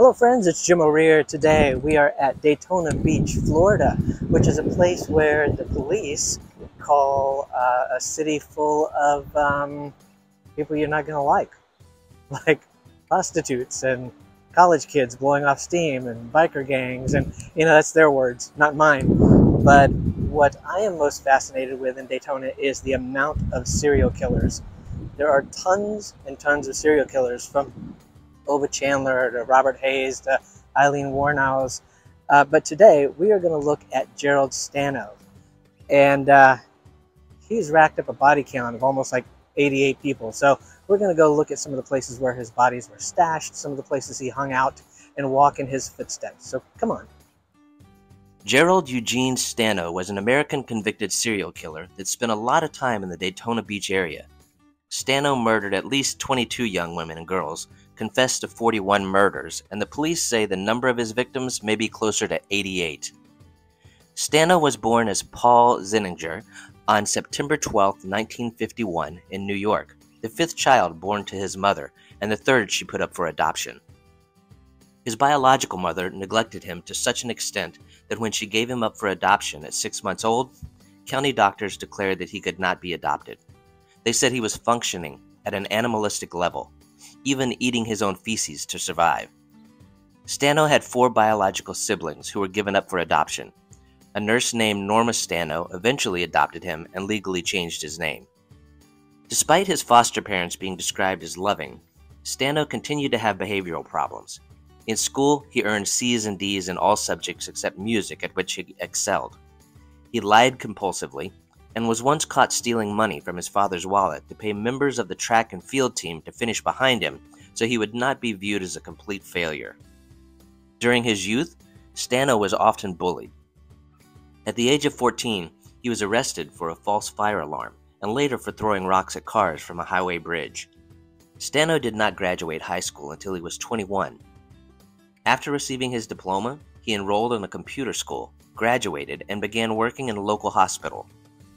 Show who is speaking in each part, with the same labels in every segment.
Speaker 1: Hello friends, it's Jim O'Rear. Today we are at Daytona Beach, Florida, which is a place where the police call uh, a city full of um, people you're not going to like, like prostitutes and college kids blowing off steam and biker gangs and you know that's their words, not mine. But what I am most fascinated with in Daytona is the amount of serial killers. There are tons and tons of serial killers from Oba Chandler to Robert Hayes to Aileen Wuornos. Uh, but today we are going to look at Gerald Stano. And uh, he's racked up a body count of almost like 88 people. So we're going to go look at some of the places where his bodies were stashed, some of the places he hung out, and walk in his footsteps. So come on.
Speaker 2: Gerald Eugene Stano was an American convicted serial killer that spent a lot of time in the Daytona Beach area. Stano murdered at least 22 young women and girls, confessed to 41 murders, and the police say the number of his victims may be closer to 88. Stano was born as Paul Zeininger on September 12, 1951, in New York, the fifth child born to his mother, and the third she put up for adoption. His biological mother neglected him to such an extent that when she gave him up for adoption at six months old, county doctors declared that he could not be adopted. They said he was functioning at an animalistic level, even eating his own feces to survive. Stano had four biological siblings who were given up for adoption. A nurse named Norma Stano eventually adopted him and legally changed his name. Despite his foster parents being described as loving, Stano continued to have behavioral problems. In school, he earned C's and D's in all subjects except music, at which he excelled. He lied compulsively and was once caught stealing money from his father's wallet to pay members of the track and field team to finish behind him so he would not be viewed as a complete failure. During his youth, Stano was often bullied. At the age of 14, he was arrested for a false fire alarm and later for throwing rocks at cars from a highway bridge. Stano did not graduate high school until he was 21. After receiving his diploma, he enrolled in a computer school, graduated, and began working in a local hospital.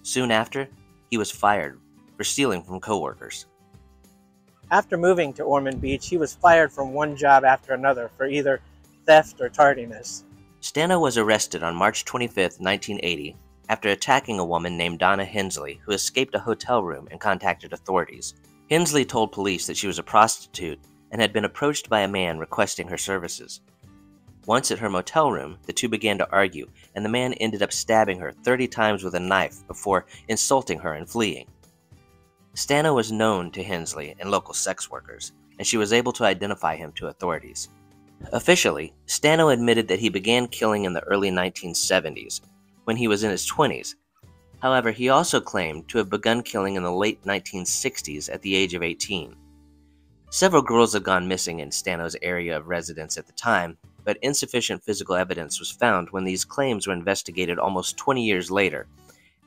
Speaker 2: Soon after, he was fired for stealing from coworkers.
Speaker 1: After moving to Ormond Beach, he was fired from one job after another for either theft or tardiness.
Speaker 2: Stano was arrested on March 25, 1980, after attacking a woman named Donna Hensley who escaped a hotel room and contacted authorities. Hensley told police that she was a prostitute and had been approached by a man requesting her services. Once at her motel room, the two began to argue, and the man ended up stabbing her 30 times with a knife before insulting her and fleeing. Stano was known to Hensley and local sex workers, and she was able to identify him to authorities. Officially, Stano admitted that he began killing in the early 1970s, when he was in his 20s. However, he also claimed to have begun killing in the late 1960s at the age of 18. Several girls had gone missing in Stano's area of residence at the time, but insufficient physical evidence was found when these claims were investigated almost 20 years later,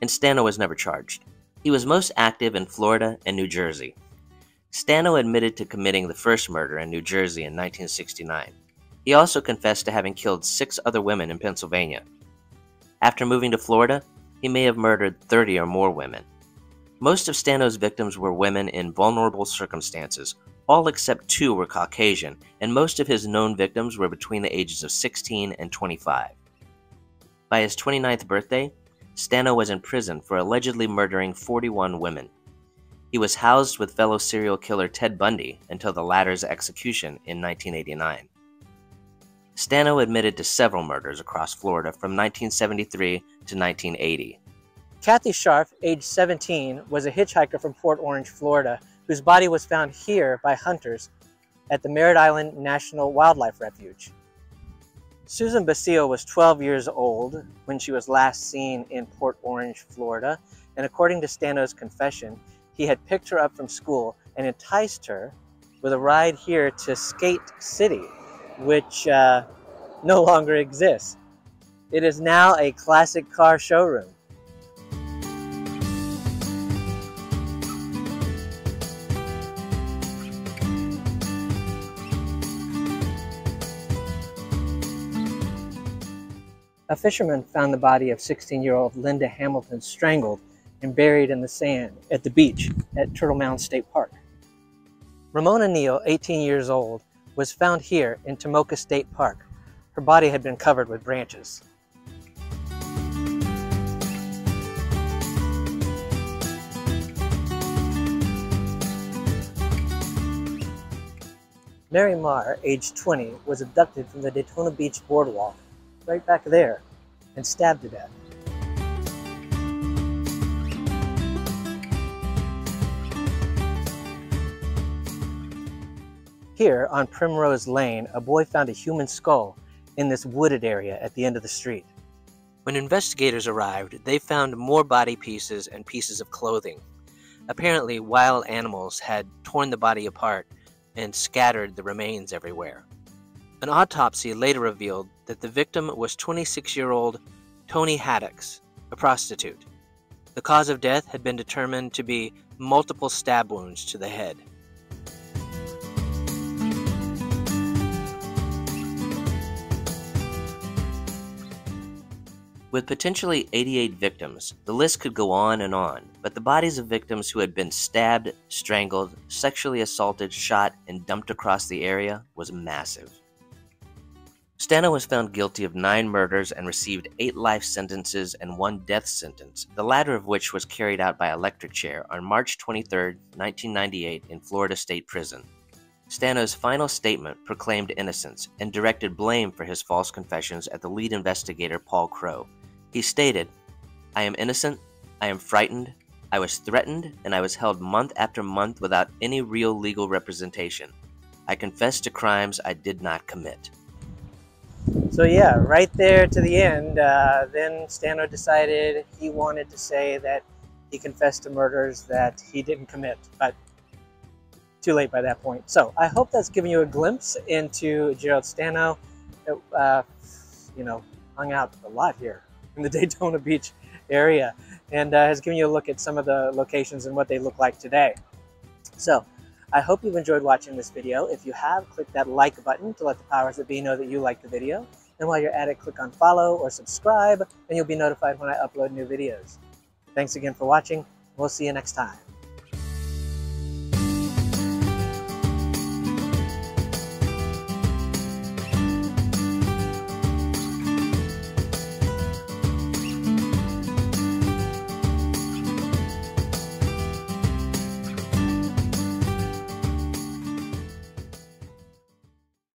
Speaker 2: and Stano was never charged. He was most active in Florida and New Jersey. Stano admitted to committing the first murder in New Jersey in 1969. He also confessed to having killed six other women in Pennsylvania. After moving to Florida, he may have murdered 30 or more women. Most of Stano's victims were women in vulnerable circumstances all except two were Caucasian, and most of his known victims were between the ages of 16 and 25. By his 29th birthday, Stano was in prison for allegedly murdering 41 women. He was housed with fellow serial killer Ted Bundy until the latter's execution in 1989. Stano admitted to several murders across Florida from 1973 to 1980.
Speaker 1: Kathy Scharf, age 17, was a hitchhiker from Port Orange, Florida, whose body was found here by hunters at the Merritt Island National Wildlife Refuge. Susan Basile was 12 years old when she was last seen in Port Orange, Florida, and according to Stano's confession, he had picked her up from school and enticed her with a ride here to Skate City, which uh, no longer exists. It is now a classic car showroom. A fisherman found the body of 16-year-old Linda Hamilton strangled and buried in the sand at the beach at Turtle Mound State Park. Ramona Neal, 18 years old, was found here in Tomoka State Park. Her body had been covered with branches. Mary Maher, age 20, was abducted from the Daytona Beach boardwalk, right back there, and stabbed to death. Here on Primrose Lane, a boy found a human skull in this wooded area at the end of the street.
Speaker 2: When investigators arrived, they found more body pieces and pieces of clothing. Apparently, wild animals had torn the body apart and scattered the remains everywhere. An autopsy later revealed that the victim was 26 year old Tony Haddocks, a prostitute. The cause of death had been determined to be multiple stab wounds to the head. With potentially 88 victims, the list could go on and on, but the bodies of victims who had been stabbed, strangled, sexually assaulted, shot, and dumped across the area was massive. Stano was found guilty of nine murders and received eight life sentences and one death sentence, the latter of which was carried out by electric chair on March 23, 1998, in Florida State Prison. Stano's final statement proclaimed innocence and directed blame for his false confessions at the lead investigator Paul Crow, he stated, I am innocent, I am frightened, I was threatened, and I was held month after month without any real legal representation. I confess to crimes I did not commit.
Speaker 1: So yeah, right there to the end, uh, then Stano decided he wanted to say that he confessed to murders that he didn't commit, but too late by that point. So I hope that's given you a glimpse into Gerald Stano. Uh, you know, hung out a lot here in the Daytona Beach area and uh, has given you a look at some of the locations and what they look like today. So I hope you've enjoyed watching this video. If you have, click that like button to let the powers that be know that you like the video. And while you're at it, click on follow or subscribe and you'll be notified when I upload new videos. Thanks again for watching. We'll see you next time.